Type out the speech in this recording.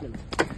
चलो